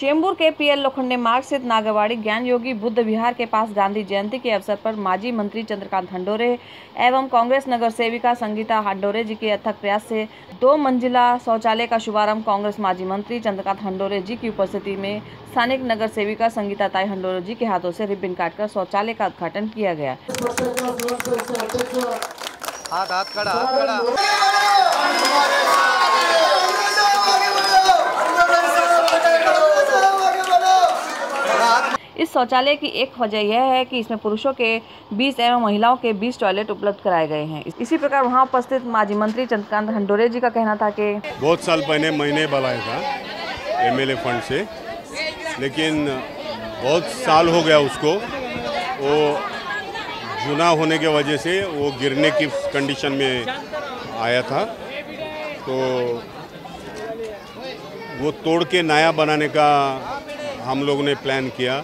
के पीएल लोखंडे मार्ग स्थित नागरवाड़ी ज्ञान योगी बुद्ध विहार के पास गांधी जयंती के अवसर पर माजी मंत्री चंद्रकांत हंडोरे एवं कांग्रेस नगर सेविका संगीता हंडोरे जी के अथक प्रयास से दो मंजिला शौचालय का शुभारंभ कांग्रेस माजी मंत्री चंद्रकांत हंडोरे जी की उपस्थिति में स्थानिक नगर सेविका संगीता ताई हंडोरे जी के हाथों से रिबन काटकर शौचालय का उद्घाटन किया गया। हाथ हाथ खड़ा। इस शौचालय की एक वजह यह है कि इसमें पुरुषों के 20 एवं महिलाओं के 20 टॉयलेट उपलब्ध कराए गए हैं। इसी प्रकार वहाँ उपस्थित माजी मंत्री चंद्रकांत हंडोरे जी का कहना था कि बहुत साल पहले महीने बनाया था एमएलए फंड से, लेकिन बहुत साल हो गया उसको। वो जुना होने के वजह से वो गिरने की कंडीशन में आया था। तो वो तोड़ के नया बनाने का हम लोगों ने प्लान किया।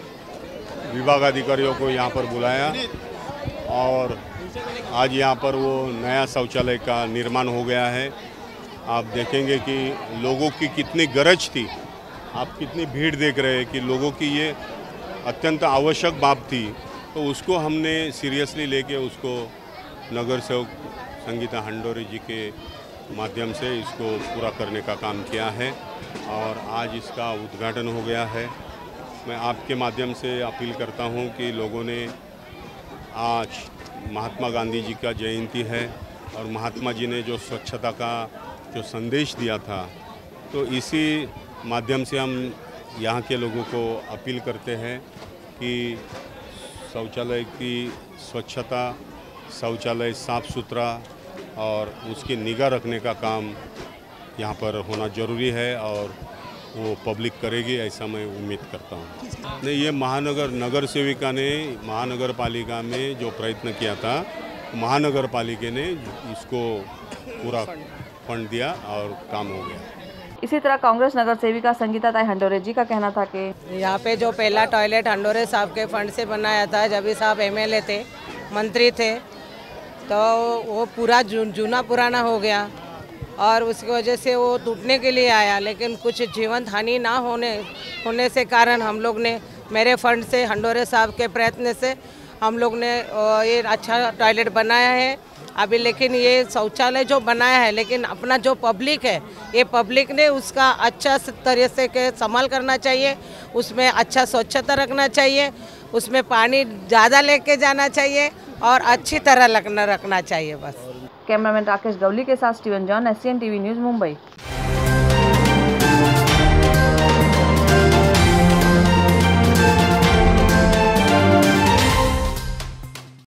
विभाग अधिकारियों को यहाँ पर बुलाया और आज यहाँ पर वो नया शौचालय का निर्माण हो गया है। आप देखेंगे कि लोगों की कितनी गरज थी। आप कितनी भीड़ देख रहे हैं कि लोगों की ये अत्यंत आवश्यक बात थी। तो उसको हमने सीरियसली लेके उसको नगर सेवक संगीता हंडोरी जी के माध्यम से इसको पूरा करने का काम किया है और आज इसका उद्घाटन हो गया है। मैं आपके माध्यम से अपील करता हूँ कि लोगों ने आज महात्मा गांधी जी का जयंती है और महात्मा जी ने जो स्वच्छता का जो संदेश दिया था तो इसी माध्यम से हम यहाँ के लोगों को अपील करते हैं कि शौचालय की स्वच्छता, शौचालय साफ़ सुथरा और उसकी निगाह रखने का काम यहाँ पर होना ज़रूरी है और वो पब्लिक करेगी ऐसा मैं उम्मीद करता हूँ। नहीं ये महानगर नगर सेविका ने महानगर पालिका में जो प्रयत्न किया था महानगर पालिका ने इसको पूरा फंड दिया और काम हो गया। इसी तरह कांग्रेस नगर सेविका संगीता ताई हंडोरे जी का कहना था कि यहाँ पे जो पहला टॉयलेट हंडोरे साहब के फंड से बनाया था जब भी साहब एमएलए थे मंत्री थे तो वो पूरा जूना पुराना हो गया। और उसकी वजह से वो टूटने के लिए आया, लेकिन कुछ जीवन हानि ना होने होने से कारण हम लोग ने मेरे फंड से, हंडोरे साहब के प्रयत्न से हम लोग ने ये अच्छा टॉयलेट बनाया है। अभी लेकिन ये शौचालय जो बनाया है, लेकिन अपना जो पब्लिक है, ये पब्लिक ने उसका अच्छा तरह से के संभाल करना चाहिए, उसमें अच्छा स्वच्छता रखना चाहिए, उसमें पानी ज़्यादा लेके जाना चाहिए और अच्छी तरह रखना रखना चाहिए बस। कैमरामैन राकेश गवली के साथ Steven John S news Mumbai.